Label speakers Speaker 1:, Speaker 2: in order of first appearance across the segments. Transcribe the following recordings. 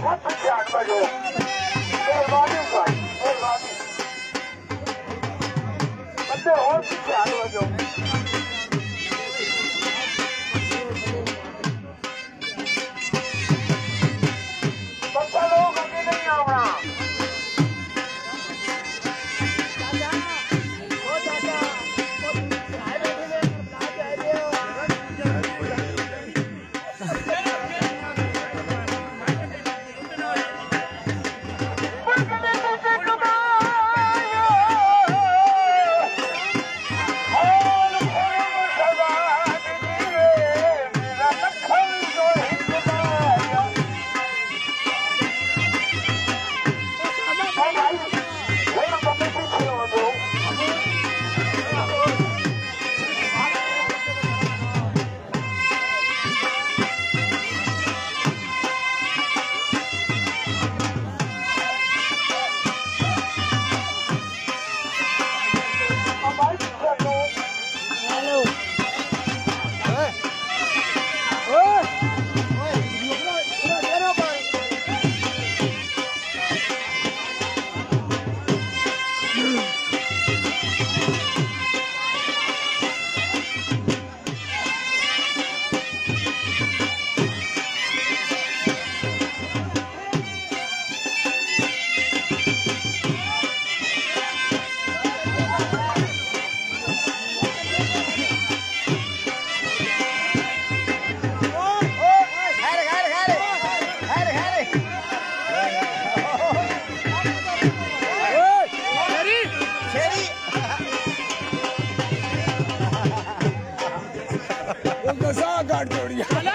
Speaker 1: Thank you. Start dirty.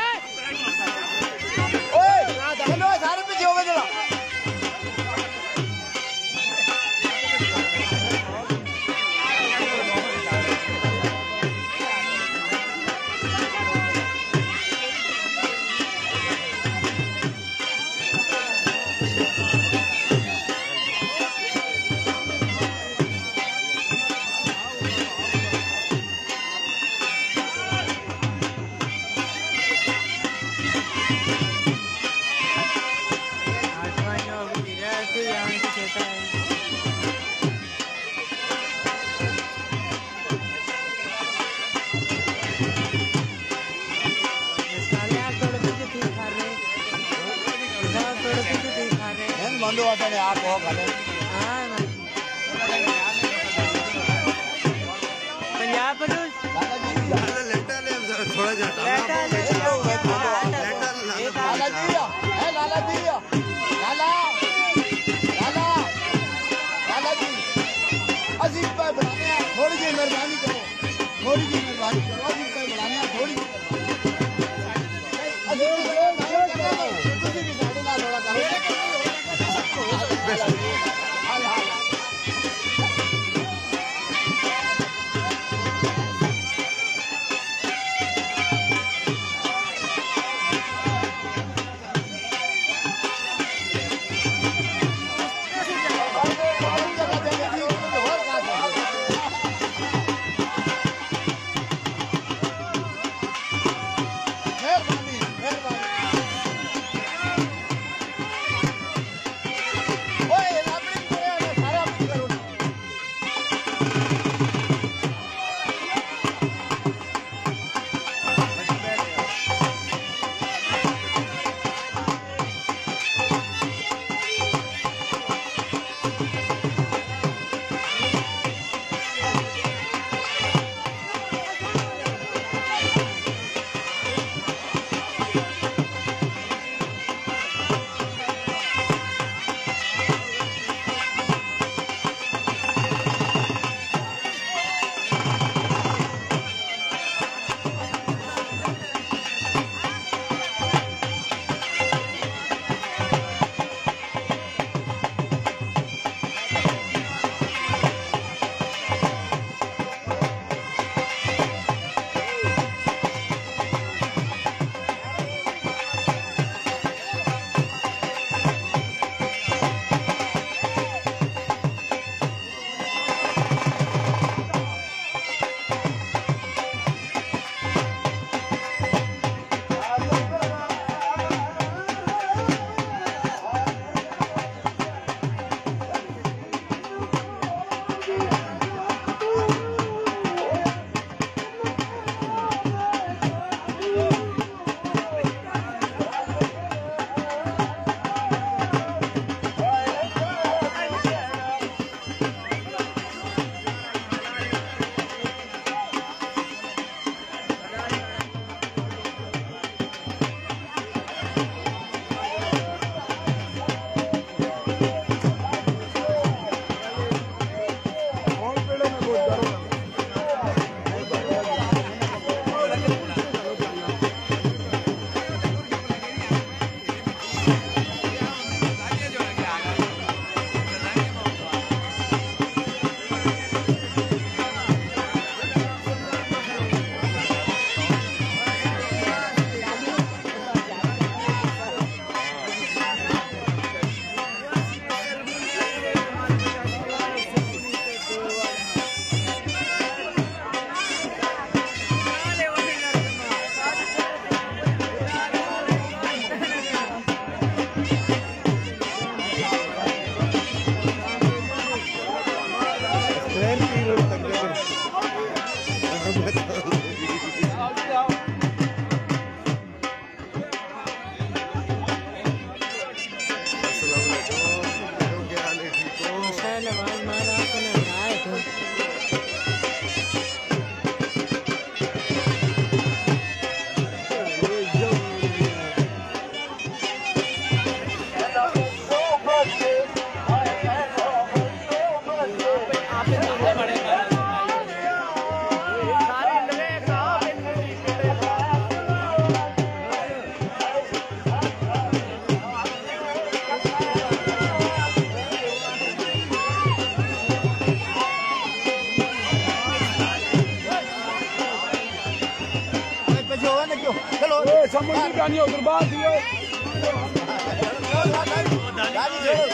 Speaker 1: आप
Speaker 2: हो भले।
Speaker 3: थोड़ा
Speaker 1: लाला जी लाला लाला लाला जी। अजीब पर मेहरबानी करो थोड़ी जी मेहरबानी करो।
Speaker 4: दियो
Speaker 2: गुरबाज दियो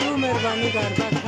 Speaker 2: तू मेहरबानी करता खड़े